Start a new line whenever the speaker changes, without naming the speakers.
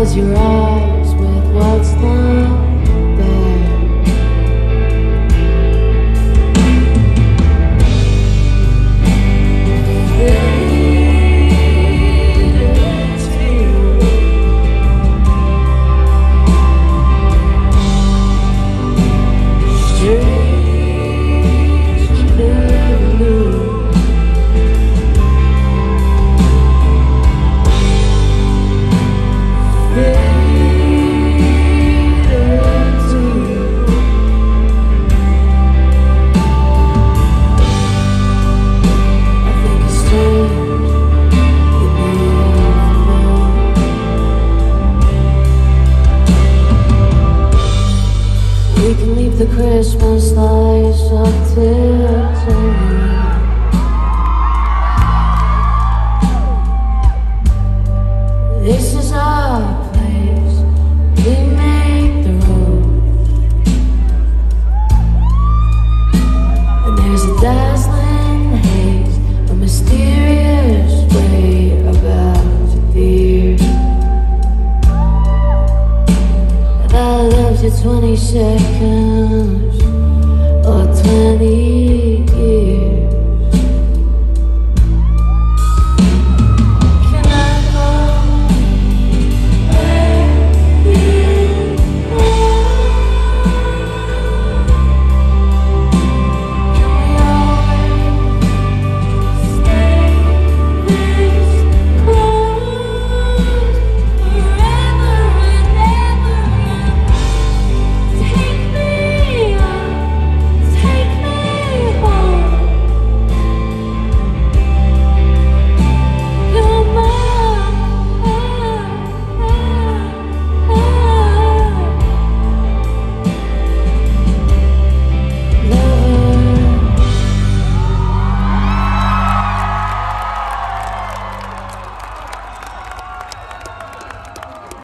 close your eyes with what's not the Christmas lights up tonight. This is our place. We make the rules. And there's a dazzling haze, a mysterious way about here. And 20 seconds.